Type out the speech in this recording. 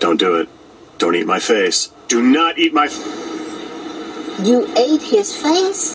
Don't do it. Don't eat my face. Do not eat my. F- You ate his face?